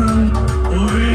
Oye,